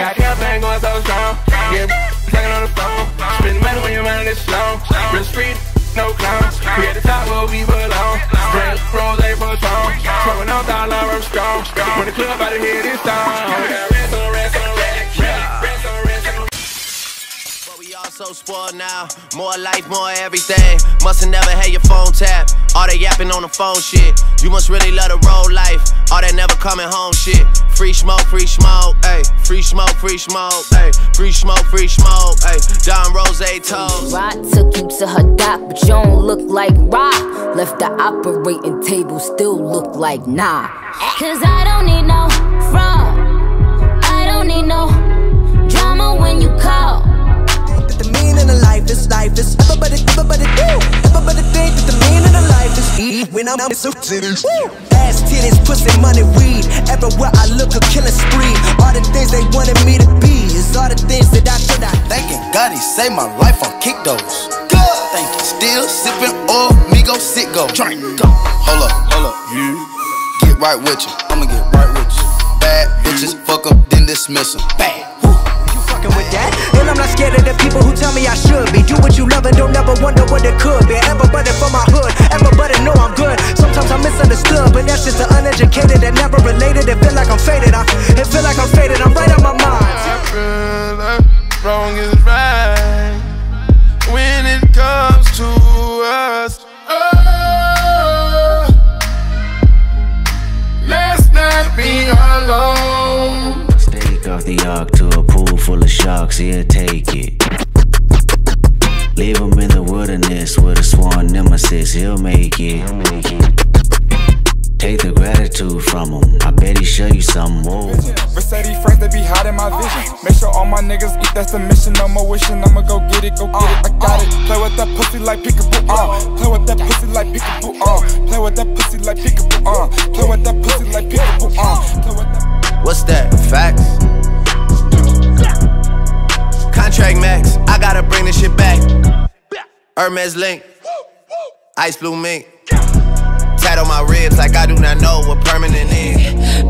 Got campaign going so strong. Get taking on the phone. Spend money when your mind is slow. Real street, no clowns. We at the top where we belong. Brand rose, for strong. On dollar, I'm strong. When the club out of here, this time oh, so spoiled now. More life, more everything. Must've never had your phone tapped. That yapping on the phone shit. You must really love the road life. All that never coming home shit. Free smoke, free smoke, ayy. Free smoke, free smoke, ayy. Free smoke, free smoke, ayy. Don Rose toes. Rock took you to her dock, but you don't look like rock. Left the operating table, still look like nah. Cause I don't need no fraud. When I'm so titties. Ass titties, pussy, money, weed. Everywhere I look, a killing spree. All the things they wanted me to be is all the things that I could not. Thanking God he saved my life on kick those. Good. Thank you. Still sipping oil, me go sit go. Drink. Go. Hold up, hold up. You get right with you. I'ma get right with you. Bad bitches, fuck up, then dismiss them. Bad fucking with that. And I'm not scared of the people who tell me I should be. Do what you love and don't ever wonder what it could be. Everybody from my hood, everybody know I'm good. Sometimes I'm misunderstood, but that's just the uneducated that never related. It feel like I'm faded. I, it feel like I'm faded. I'm right on my mind. Of sharks, he'll take it. Leave him in the wilderness with a sworn nemesis, he'll make it. Take the gratitude from him. I bet he show you something more. Mercedes friends, they be hiding my vision. Make sure all my niggas eat, that's the mission. No more wishing, I'ma go get it, go get it. I got it. Play with that pussy like peekaboo, uh. Play with that pussy like peekaboo, uh. Play with that pussy like peekaboo, uh. Play with that pussy like peekaboo, uh. Play with. What's that? Facts? Contract max, I gotta bring this shit back. Hermes link, ice blue mink. Tat on my ribs like I do not know what permanent is.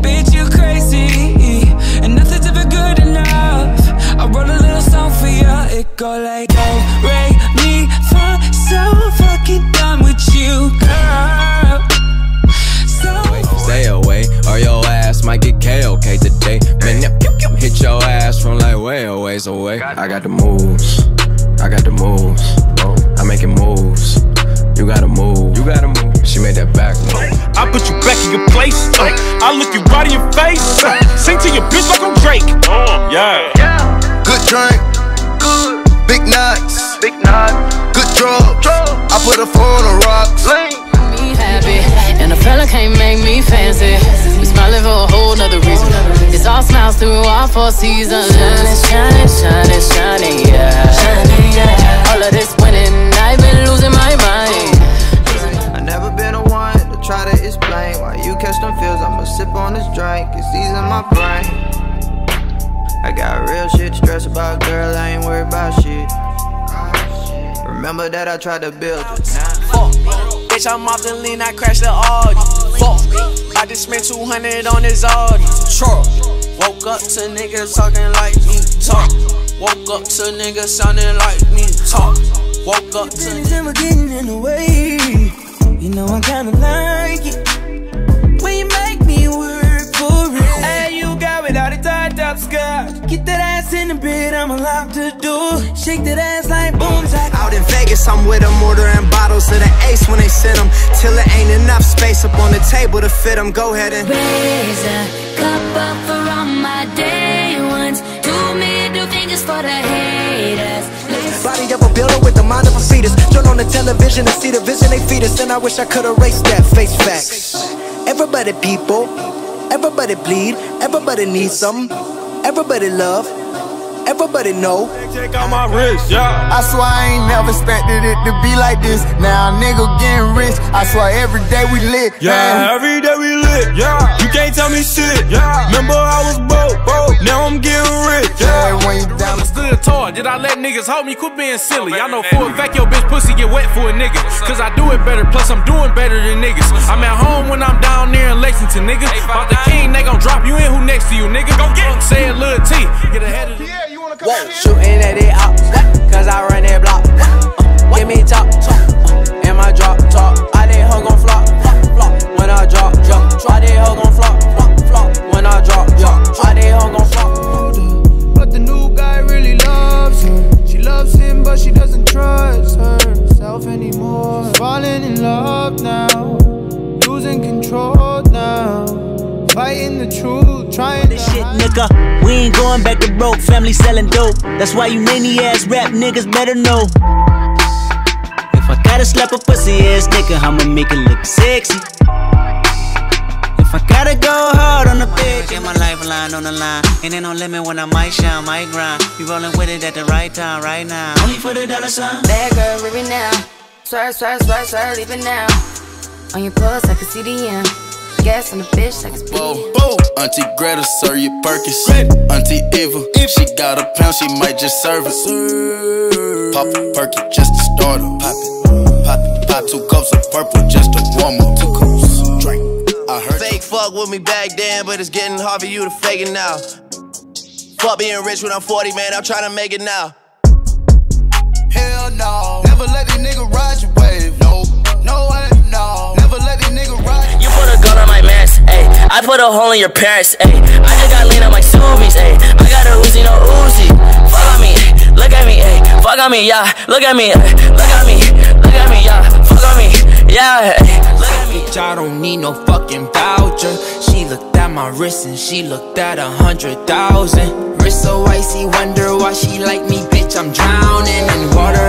Bitch, you crazy, and nothing's ever good enough. I wrote a little song for you, it go like, oh, Ray, me, for so fucking done with you, girl. Got the moves, I got the moves. I'm making moves. You gotta move, you gotta move. She made that back move. I put you back in your place. Uh, I look you right in your face. Uh, sing to your bitch like I'm Drake. Yeah. Good drink, good. Big nuts, big nuts. Good drugs. I put a four on the rocks. Me happy, and a fella can't make me fancy. We smiling for a whole nother reason. It's all smiles through all four seasons. Shining, shining, shining, shining, yeah. Shining, yeah. All of this winning, I've been losing my mind. I never been a one to try to explain why you catch them feels. I'ma sip on this drink, it's easing my brain. I got real shit to stress about, girl. I ain't worried about shit. Remember that I tried to build it. Fuck, bitch, I'm off the lean, I crashed the Audi. Fuck, I just spent 200 on this Audi. Truck, woke up to niggas talking like me, talk. Woke up to niggas sounding like me, talk. Woke up to niggas never getting in the way. You know I kinda like it a tied skirt. Get that ass in the bed, I'ma lock the door. Shake that ass like boom tight. Out in Vegas, I'm with them, ordering bottles of the ace when they send them. Till it ain't enough space up on the table to fit them. Go ahead and raise a cup up for all my day ones. Do me do fingers for the haters. Body of a builder with the mind of a fetus. Turn on the television and see the vision they feed us. And I wish I could erase that face facts. Everybody people, everybody bleed, everybody needs some, everybody love, everybody know. Check out my wrist, yeah. I swear I ain't never expected it to be like this. Now nigga getting rich. I swear every day we lit. Yeah, man. every day we lit. Yeah, you can't tell me shit. Yeah, remember I was broke, broke. Now I'm getting rich. Yeah, when you down. I stood tall. Did I let niggas hold me? Quit being silly. I know for a fact your bitch pussy get wet for a nigga. Cause I do it better. Plus I'm doing better than niggas. I'm at home when I'm down there in Lexington, nigga. About the next to you, nigga? Go get Say it, Lil T. Get ahead of the. Yeah, you wanna come Whoa, shooting at it ain't going back to broke, family selling dope. That's why you nanny ass rap niggas better know. If I gotta slap a pussy ass nigga, I'ma make it look sexy. If I gotta go hard on the bitch, get my lifeline on the line. And ain't no limit when I might shine, might grind. You rolling with it at the right time, right now. Only for the dollar sign. Bad girl, it now. Swear, swear, swear, swear, leave it now. On your pulse, I can see the end. Gas on the bitch, I can speed it. Auntie Greta, serve your Perkins. Auntie Eva, if she got a pound, she might just serve it. Pop a perky just to start her. Pop it, pop it, pop two cups of purple just to warm up. Two cups, drink. I heard Fake fuck with me back then, but it's getting hard for you to fake it now. Fuck being rich when I'm 40, man, I'm trying to make it now. Hell no. I put a hole in your parents, ayy. I just got lean on my Subies, ayy. I got a Uzi, no Uzi. Fuck on me, look at me, ayy. Fuck on me, yeah. Look at me, ayy. Look at me, look at me, yeah. Fuck on me, yeah. ayy. Look at me. Bitch, I don't need no fucking voucher. She looked at my wrist and she looked at a hundred thousand. Wrist so icy, wonder why she like me, bitch. I'm drowning in water.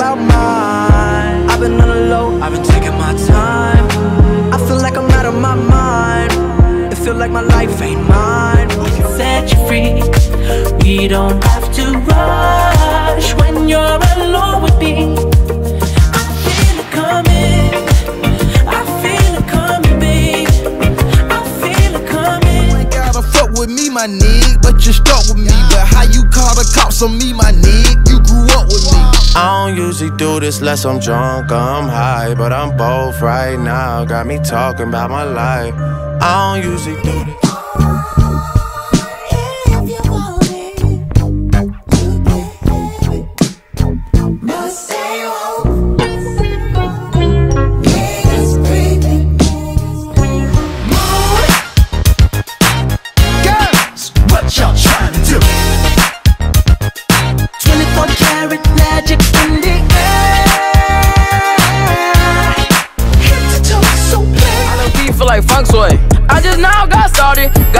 About mine. I've been on the low. I've been taking my time. I feel like I'm out of my mind. It feel like my life ain't mine. We can set you free. We don't have to rush when you're alone with me, my nigga, but you stuck with me. But how you call the cops on me, my nigga? You grew up with me. I don't usually do this unless I'm drunk I'm high, but I'm both right now. Got me talking about my life. I don't usually do this.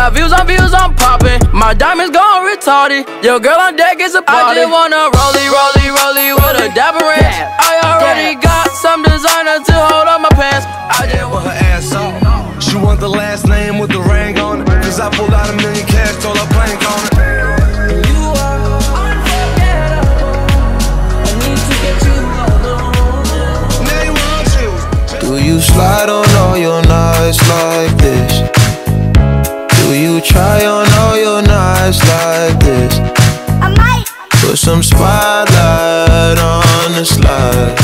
Got views on views, I'm popping. My diamonds gone retarded. Your girl on deck is a party. I just wanna rollie, rollie, rollie with a dapper ranch. I already got some designer to hold up my pants. I just with her ass off. She want the last name with the ring on it. Cause I pulled out a million cash, told her plank on it. Now you want you, do you slide on some spotlight on the slide.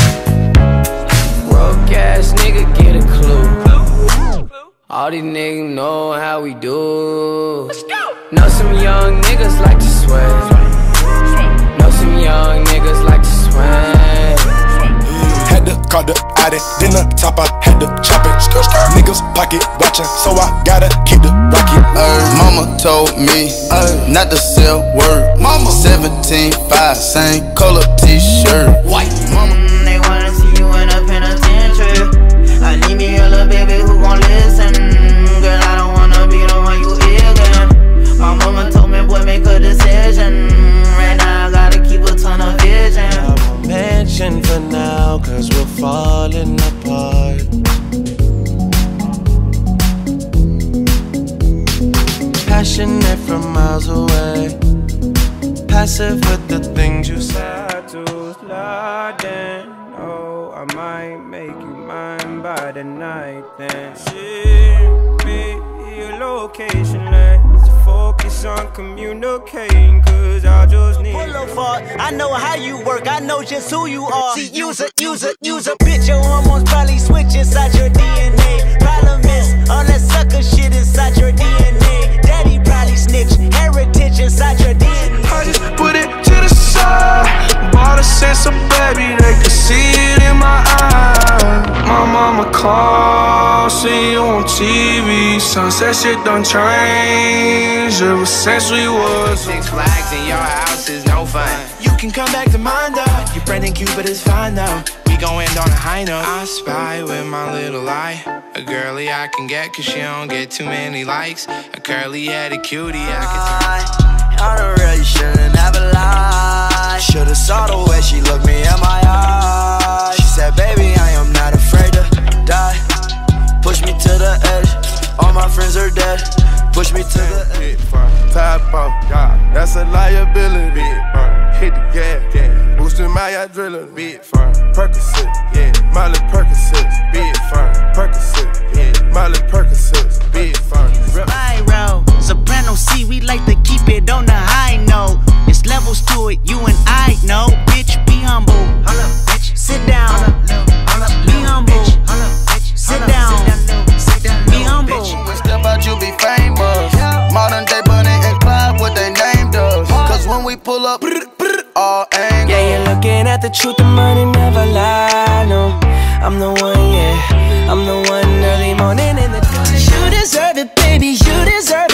Broke ass nigga, get a clue. All these niggas know how we do. Know some young niggas like to sweat. Know some young niggas like to swing. Had to call the addy, then the top, I had to chop it. Niggas pocket watching, so I gotta keep the rocket. Mama told me not to sell word. Mama 17, 5, same color t-shirt. White mama. Miles away. Passive with the things you said. to slide in. Oh, I might make you mine. by the night, then send me your location. Let's focus on communicating, cause I just need. Pull up for I know how you work, I know just who you are. See, use a, use a, use a bitch. Sunset shit done changed ever since we was. Six flags in your house is no fun. You can come back to mine though. Your friend and Cupid is fine though. We gon' end on a high note. I spy with my little eye. A girly I can get cause she don't get too many likes. A curly headed cutie I can On the real, you should've never lied. Should've saw the way she looked me in my eyes. She said, baby, I that's a liability. Big firm, hit the gas, gas. boosting my adrenaline. Big firm, Percocet, yeah, Miley Percocet. Big firm, Percocet, yeah, Miley Percocet. Big firm, Spyro, Soprano C, we like to keep it on the high note. It's levels to it, you I'm the one early morning in the dark. You deserve it, baby, you deserve it